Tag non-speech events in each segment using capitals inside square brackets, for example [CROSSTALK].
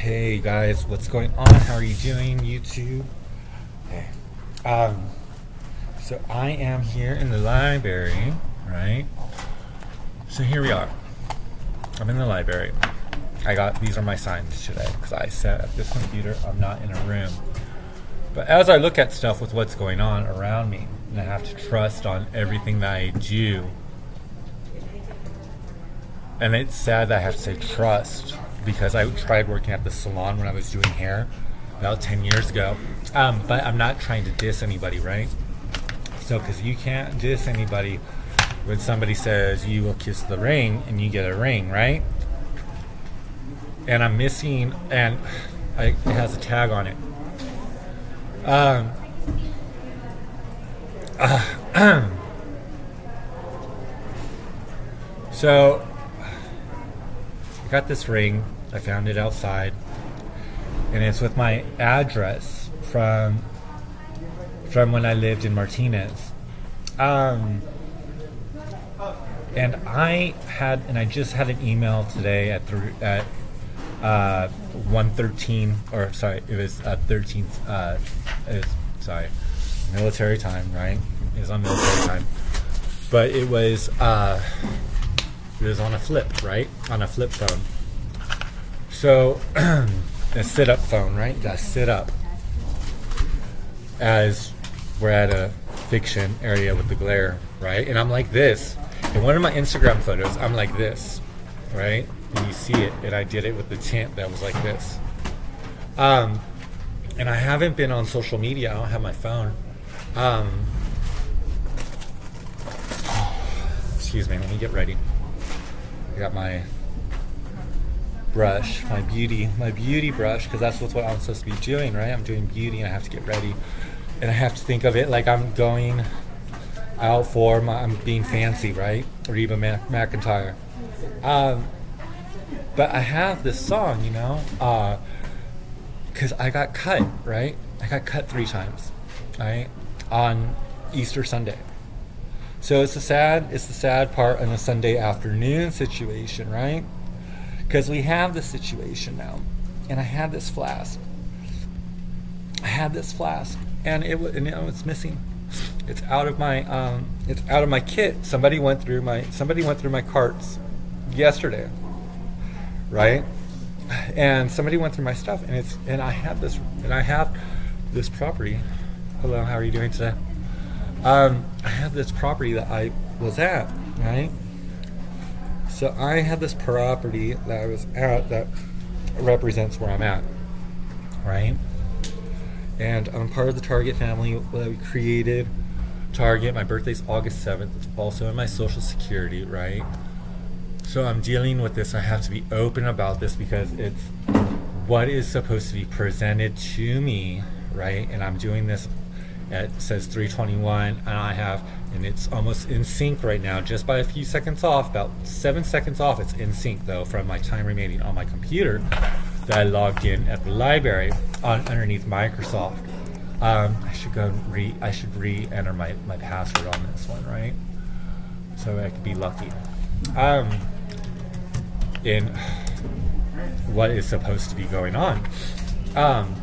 Hey guys, what's going on? How are you doing, YouTube? Hey. Um, so I am here in the library, right? So here we are. I'm in the library. I got these are my signs today because I sat at this computer. I'm not in a room. But as I look at stuff with what's going on around me, and I have to trust on everything that I do, and it's sad that I have to say trust because I tried working at the salon when I was doing hair about 10 years ago. Um, but I'm not trying to diss anybody, right? So, because you can't diss anybody when somebody says you will kiss the ring and you get a ring, right? And I'm missing, and I, it has a tag on it. Um, uh, [CLEARS THROAT] so I got this ring. I found it outside, and it's with my address from from when I lived in Martinez. Um, and I had, and I just had an email today at the at uh, one thirteen, or sorry, it was uh, thirteenth. Uh, sorry, military time, right? It was on military time, but it was uh, it was on a flip, right? On a flip phone. So a sit up phone, right? Gotta sit up. As we're at a fiction area with the glare, right? And I'm like this. In one of my Instagram photos, I'm like this, right? And you see it, and I did it with the tent that was like this. Um, and I haven't been on social media. I don't have my phone. Um, [SIGHS] excuse me. Let me get ready. I got my brush, my beauty, my beauty brush, because that's what's what I'm supposed to be doing, right? I'm doing beauty, and I have to get ready, and I have to think of it like I'm going out for my, I'm being fancy, right? Reba Mac- McEntire. Um, but I have this song, you know, because I got cut, right? I got cut three times, right, on Easter Sunday. So it's the sad, it's the sad part in a Sunday afternoon situation, right? Because we have this situation now, and I had this flask. I had this flask, and it was, you know, it's missing. It's out of my, um, it's out of my kit. Somebody went through my, somebody went through my carts yesterday, right? And somebody went through my stuff, and it's, and I had this, and I have this property. Hello, how are you doing today? Um, I have this property that I was at, right? So I had this property that I was at that represents where I'm at, right? And I'm part of the Target family that we created. Target, my birthday's August 7th. It's also in my social security, right? So I'm dealing with this. I have to be open about this because it's what is supposed to be presented to me, right? And I'm doing this it says 321 and I have and it's almost in sync right now. Just by a few seconds off about seven seconds off it's in sync though from my time remaining on my computer that I logged in at the library on underneath Microsoft. Um, I should go re I should re-enter my, my password on this one right? So I could be lucky. Um, in what is supposed to be going on. Um,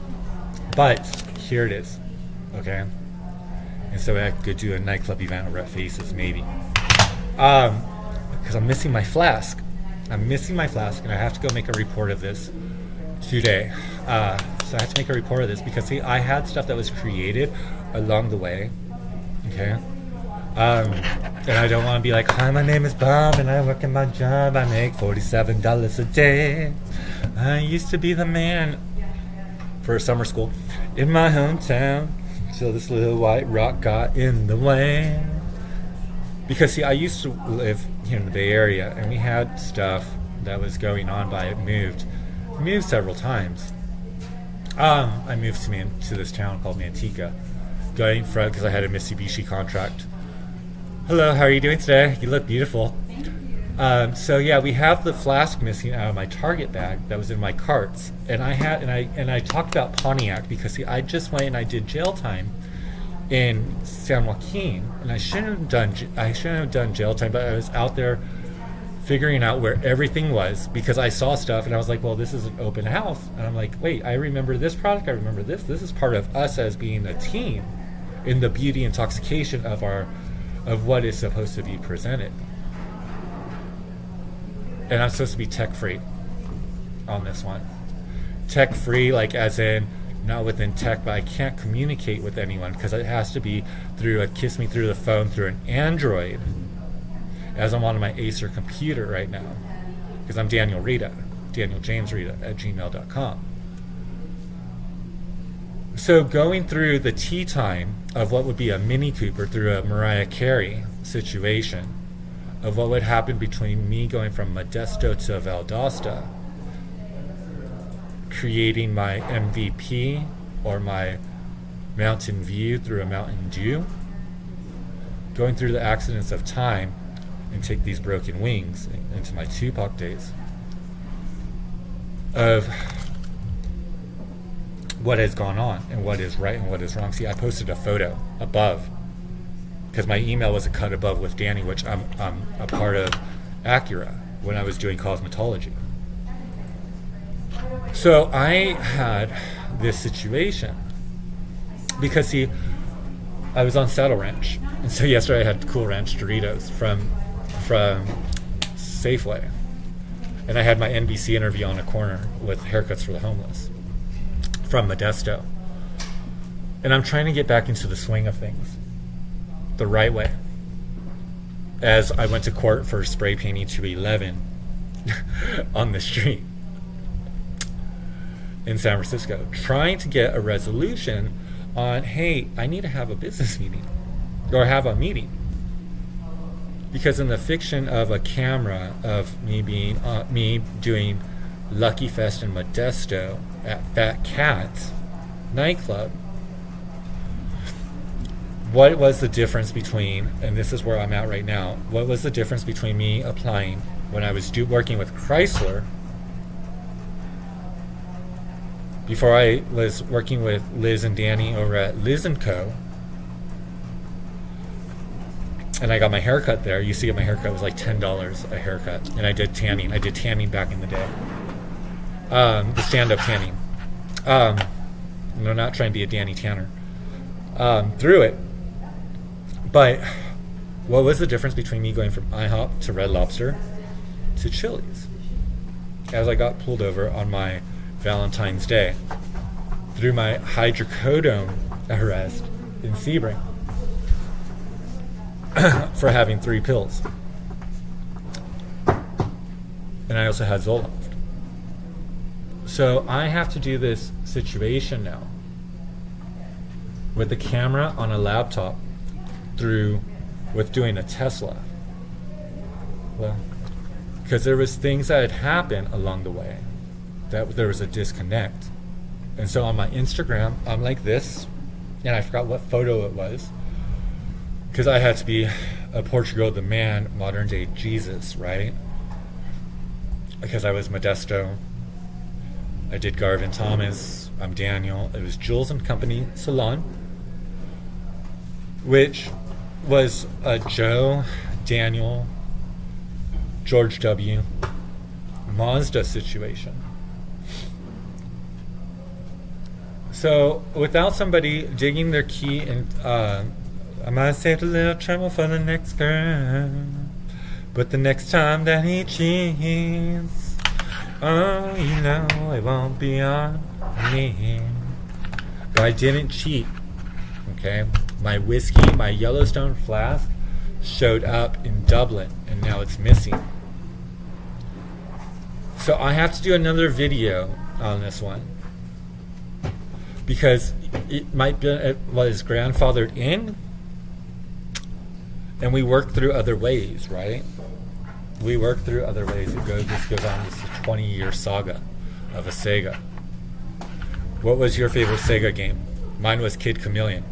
but here it is okay? And so I could do a nightclub event over at Faces, maybe. Um, because I'm missing my flask. I'm missing my flask, and I have to go make a report of this today. Uh, so I have to make a report of this because see, I had stuff that was created along the way, okay? Um, and I don't want to be like, hi, my name is Bob, and I work in my job. I make forty-seven dollars a day. I used to be the man for summer school in my hometown. So this little white rock got in the way. Because see, I used to live here in the Bay Area, and we had stuff that was going on, but I moved, moved several times. Um, I moved to Man- to this town called Manteca, going from because I had a Mitsubishi contract. Hello, how are you doing today? You look beautiful. Um, so yeah, we have the flask missing out of my Target bag that was in my carts, and I had and I and I talked about Pontiac because see, I just went and I did jail time in San Joaquin, and I shouldn't have done I shouldn't have done jail time, but I was out there figuring out where everything was because I saw stuff and I was like, well, this is an open house. And I'm like, wait, I remember this product. I remember this. This is part of us as being a team in the beauty intoxication of our of what is supposed to be presented. And I'm supposed to be tech free on this one. Tech free, like as in not within tech, but I can't communicate with anyone because it has to be through a kiss me through the phone through an Android as I'm on my Acer computer right now because I'm Daniel Rita, Daniel James Rita at gmail.com. So going through the tea time of what would be a Mini Cooper through a Mariah Carey situation of what would happen between me going from Modesto to Valdosta, creating my MVP or my Mountain View through a Mountain Dew, going through the accidents of time and take these broken wings into my Tupac days of what has gone on and what is right and what is wrong. See, I posted a photo above because my email was a cut above with Danny, which I'm, I'm a part of Acura when I was doing cosmetology. So I had this situation because, see, I was on Saddle Ranch. And so yesterday I had Cool Ranch Doritos from from Safeway. And I had my NBC interview on a corner with haircuts for the homeless from Modesto. And I'm trying to get back into the swing of things the right way. As I went to court for spray painting to 11 [LAUGHS] on the street in San Francisco, trying to get a resolution on hey, I need to have a business meeting or have a meeting. Because in the fiction of a camera of me being uh, me doing Lucky Fest in Modesto at Fat Cats nightclub, what was the difference between, and this is where I'm at right now, what was the difference between me applying when I was do, working with Chrysler before I was working with Liz and Danny over at Liz and Co. And I got my haircut there. You see, my haircut was like ten dollars a haircut, and I did tanning. I did tanning back in the day, um, the stand-up tanning. Um, I'm not trying to be a Danny Tanner. Um, through it, but what was the difference between me going from IHOP to Red Lobster to Chili's? As I got pulled over on my Valentine's Day through my hydrocodone arrest in Sebring [COUGHS] for having three pills. And I also had Zoloft. So I have to do this situation now with the camera on a laptop through with doing a Tesla. Well, because there was things that had happened along the way that there was a disconnect. And so on my Instagram, I'm like this, and I forgot what photo it was, because I had to be a Portugal the man, modern day Jesus, right? Because I was Modesto. I did Garvin Thomas. I'm Daniel. It was Jules and Company Salon, which was a Joe, Daniel, George W. Mazda situation. So without somebody digging their key and uh, I might save a little trouble for the next girl, but the next time that he cheats, oh, you know it won't be on me. But I didn't cheat. Okay, my whiskey, my Yellowstone flask, showed up in Dublin, and now it's missing. So I have to do another video on this one because it might be uh, it was grandfathered in and we work through other ways right? We work through other ways. It goes this goes on this 20 year saga of a sega. What was your favorite sega game? Mine was kid chameleon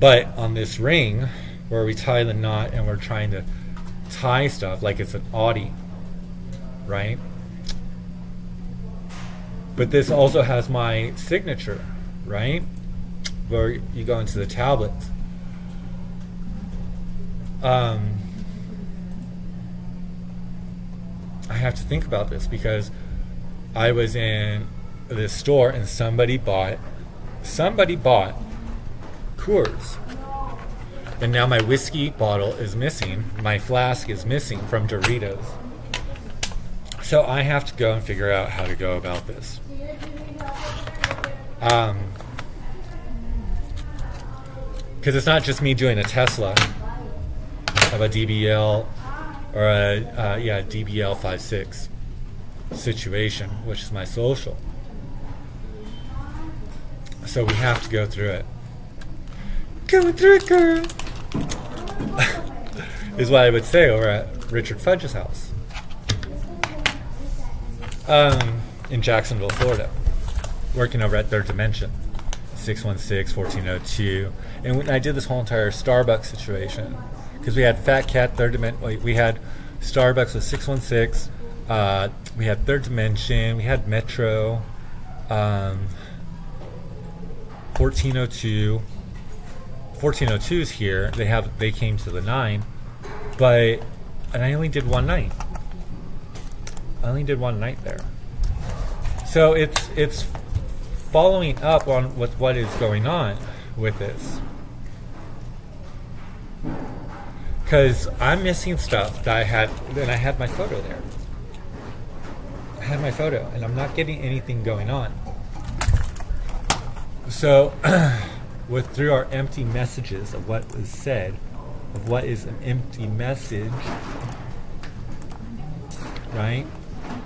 but on this ring where we tie the knot and we're trying to tie stuff like it's an audi right but this also has my signature, right? Where you go into the tablets. Um, I have to think about this because I was in this store and somebody bought somebody bought Coors. And now my whiskey bottle is missing. My flask is missing from Doritos. So I have to go and figure out how to go about this. Um, because it's not just me doing a Tesla of a DBL or a uh, yeah DBL 56 situation, which is my social. So we have to go through it. Through [LAUGHS] girl. is what I would say over at Richard Fudge's house um, in Jacksonville, Florida, working over at Third Dimension, 616 1402. And when I did this whole entire Starbucks situation, because we had Fat Cat, Third Dimension, we had Starbucks with 616, uh, we had Third Dimension, we had Metro, um, 1402. 1402 is here. They have they came to the nine, but and I only did one night. I only did one night there. So it's it's following up on with what is going on with this. Because I'm missing stuff that I had, and I had my photo there. I had my photo, and I'm not getting anything going on. So, [CLEARS THROAT] with through our empty messages of what was said, of what is an empty message, right?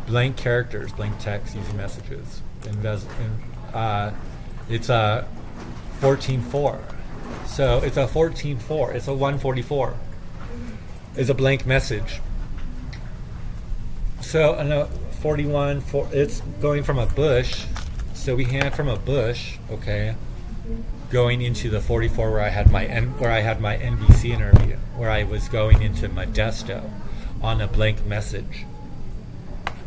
Blank characters, blank text using messages. Inves- in, uh, it's a 14.4. So it's a 14.4. It's a 144. It's a blank message. So I know 41. For, it's going from a bush. So we had from a bush. Okay going into the 44 where I had my N, where I had my NBC interview, where I was going into Modesto on a blank message.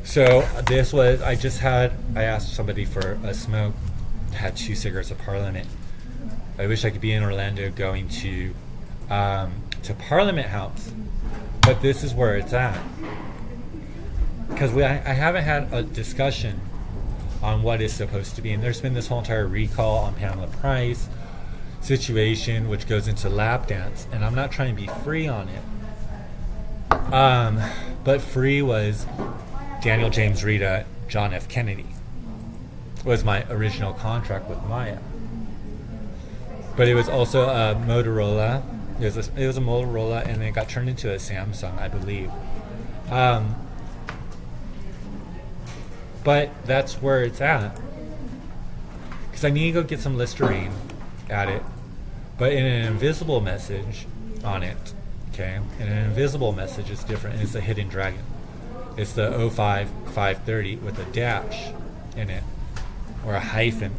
So this was I just had I asked somebody for a smoke, had two cigarettes of Parliament. I wish I could be in Orlando going to um, to Parliament House, but this is where it's at because I, I haven't had a discussion on what is supposed to be. And there's been this whole entire recall on Pamela Price situation, which goes into lap dance. And I'm not trying to be free on it. Um, but free was Daniel James Rita, John F. Kennedy. Was my original contract with Maya. But it was also a Motorola. It was a, it was a Motorola, and then it got turned into a Samsung, I believe. Um, but that's where it's at. Because I need to go get some Listerine at it, but in an invisible message on it. Okay, and an invisible message is different. It's a hidden dragon. It's the 05 530 with a dash in it or a hyphen.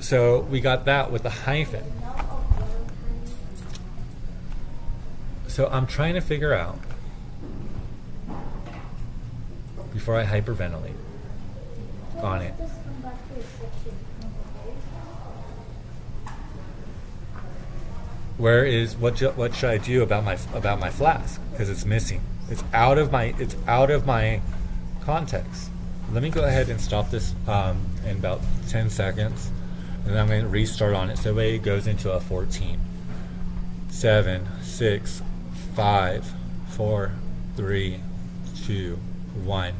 So we got that with a hyphen. So I'm trying to figure out before I hyperventilate on it. Where is what? What should I do about my about my flask? Because it's missing. It's out of my. It's out of my context. Let me go ahead and stop this um, in about 10 seconds, and then I'm going to restart on it. So it goes into a 14. 7, 6, 5, 4, 3, 2, 1.